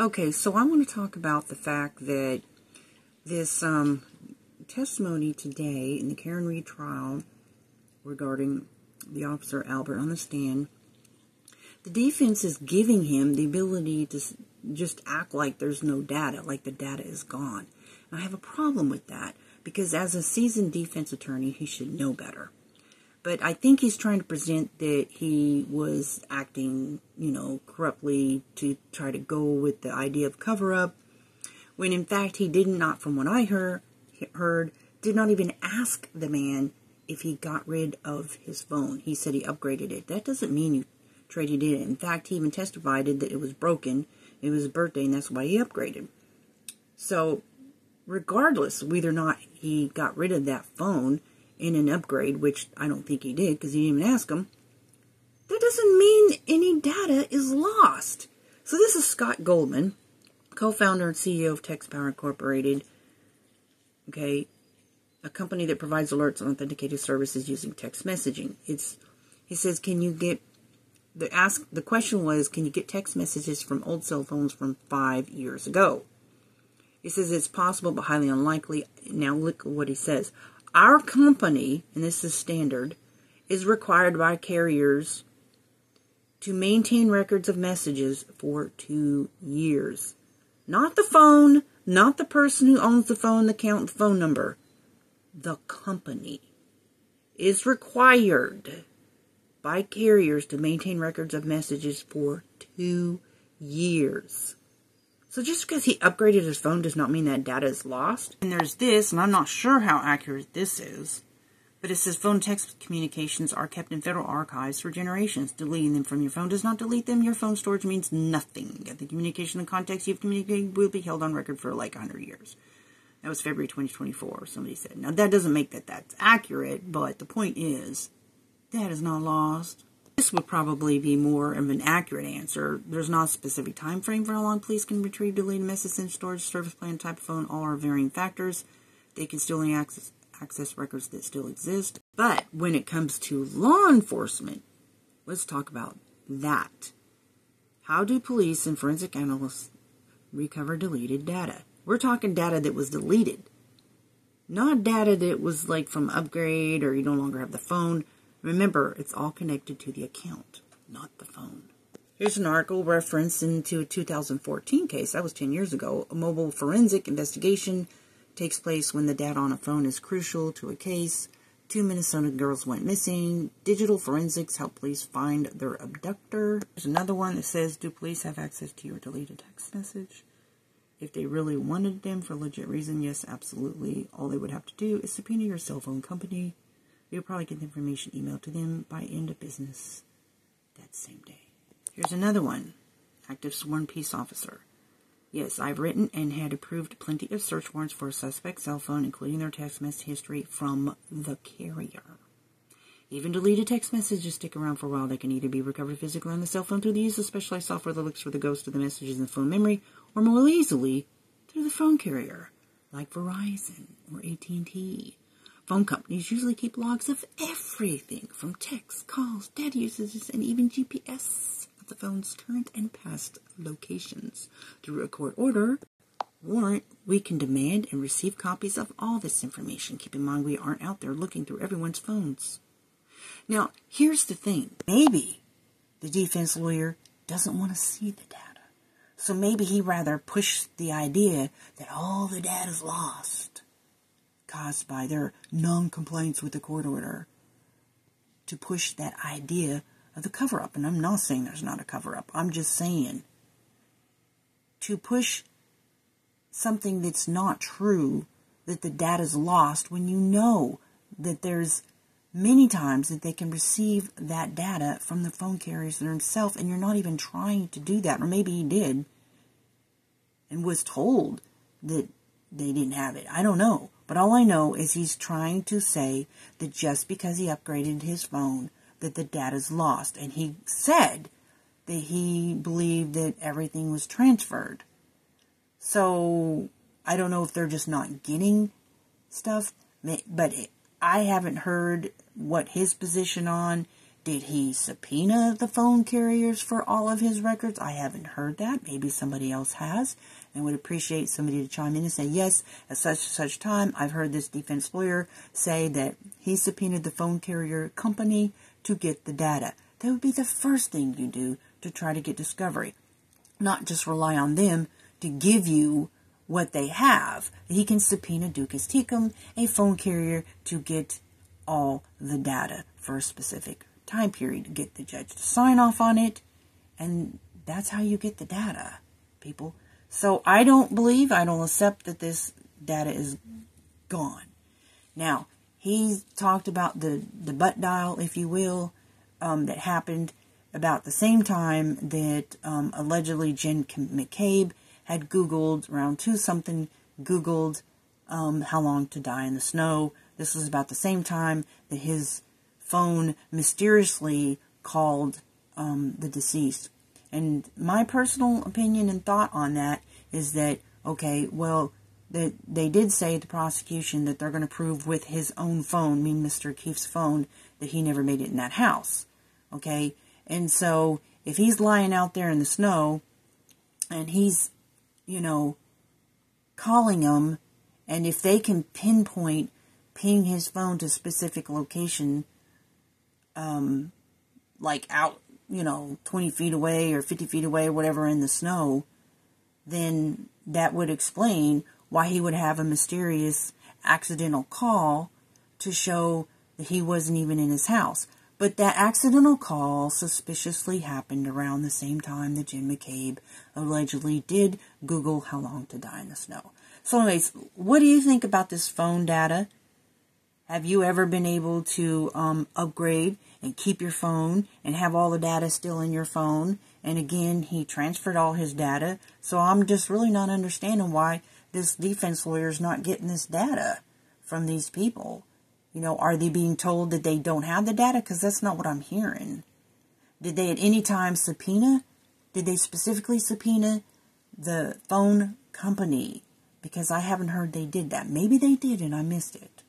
Okay, so I want to talk about the fact that this um, testimony today in the Karen Read trial regarding the officer Albert on the stand, the defense is giving him the ability to just act like there's no data, like the data is gone. And I have a problem with that because as a seasoned defense attorney, he should know better. But I think he's trying to present that he was acting, you know, corruptly to try to go with the idea of cover up, when in fact he did not, from what I heard, heard, did not even ask the man if he got rid of his phone. He said he upgraded it. That doesn't mean you traded it. In fact, he even testified that it was broken. It was his birthday, and that's why he upgraded. So, regardless whether or not he got rid of that phone, in an upgrade, which I don't think he did because he didn't even ask him, that doesn't mean any data is lost. So this is Scott Goldman, co-founder and CEO of TextPower Incorporated. Okay, a company that provides alerts and authenticated services using text messaging. It's he says, can you get the ask the question was, can you get text messages from old cell phones from five years ago? He says it's possible but highly unlikely. Now look what he says. Our company, and this is standard, is required by carriers to maintain records of messages for two years. Not the phone, not the person who owns the phone, the account, the phone number. The company is required by carriers to maintain records of messages for two years. So just because he upgraded his phone does not mean that data is lost. And there's this, and I'm not sure how accurate this is, but it says phone text communications are kept in federal archives for generations. Deleting them from your phone does not delete them. Your phone storage means nothing. The communication and context you've communicated will be held on record for like 100 years. That was February 2024, somebody said. Now, that doesn't make that that's accurate, but the point is, that is not lost. This would probably be more of an accurate answer. There's not a specific time frame for how long police can retrieve deleted messages in storage, service plan, type of phone, all are varying factors. They can still only access, access records that still exist. But when it comes to law enforcement, let's talk about that. How do police and forensic analysts recover deleted data? We're talking data that was deleted, not data that was like from upgrade or you no longer have the phone. Remember, it's all connected to the account, not the phone. Here's an article reference into a 2014 case. That was 10 years ago. A mobile forensic investigation takes place when the data on a phone is crucial to a case. Two Minnesota girls went missing. Digital forensics help police find their abductor. There's another one that says, do police have access to your deleted text message? If they really wanted them for legit reason, yes, absolutely. All they would have to do is subpoena your cell phone company You'll probably get the information emailed to them by end of business that same day. Here's another one. Active sworn peace officer. Yes, I've written and had approved plenty of search warrants for a suspect's cell phone, including their text message history from the carrier. Even deleted text messages stick around for a while. They can either be recovered physically on the cell phone through the use of specialized software that looks for the ghost of the messages in the phone memory, or more easily through the phone carrier, like Verizon or AT&T. Phone companies usually keep logs of everything from texts, calls, data usages, and even GPS of the phone's current and past locations. Through a court order, warrant, we can demand and receive copies of all this information. Keep in mind, we aren't out there looking through everyone's phones. Now, here's the thing. Maybe the defense lawyer doesn't want to see the data. So maybe he rather push the idea that all the data's lost caused by their non-compliance with the court order to push that idea of the cover-up. And I'm not saying there's not a cover-up. I'm just saying to push something that's not true, that the data's lost, when you know that there's many times that they can receive that data from the phone carriers themselves, and you're not even trying to do that. Or maybe he did and was told that they didn't have it. I don't know. But all I know is he's trying to say that just because he upgraded his phone, that the data's lost. And he said that he believed that everything was transferred. So I don't know if they're just not getting stuff, but I haven't heard what his position on Did he subpoena the phone carriers for all of his records? I haven't heard that. Maybe somebody else has and would appreciate somebody to chime in and say, yes, at such and such time, I've heard this defense lawyer say that he subpoenaed the phone carrier company to get the data. That would be the first thing you do to try to get discovery. Not just rely on them to give you what they have. He can subpoena Duces Tecum, a phone carrier, to get all the data for a specific time period, get the judge to sign off on it, and that's how you get the data, people. So I don't believe, I don't accept that this data is gone. Now, he talked about the, the butt dial, if you will, um, that happened about the same time that um, allegedly Jen McCabe had Googled, around 2 something, Googled um, how long to die in the snow. This was about the same time that his phone mysteriously called um, the deceased. And my personal opinion and thought on that is that, okay, well, they did say at the prosecution that they're going to prove with his own phone, mean Mr. Keefe's phone, that he never made it in that house. Okay? And so if he's lying out there in the snow and he's, you know, calling them, and if they can pinpoint, ping his phone to a specific location, um, like out, you know, 20 feet away or 50 feet away whatever in the snow, then that would explain why he would have a mysterious accidental call to show that he wasn't even in his house. But that accidental call suspiciously happened around the same time that Jen McCabe allegedly did Google how long to die in the snow. So anyways, what do you think about this phone data? Have you ever been able to um, upgrade and keep your phone and have all the data still in your phone? And again, he transferred all his data. So I'm just really not understanding why this defense lawyer is not getting this data from these people. You know, are they being told that they don't have the data? Because that's not what I'm hearing. Did they at any time subpoena? Did they specifically subpoena the phone company? Because I haven't heard they did that. Maybe they did and I missed it.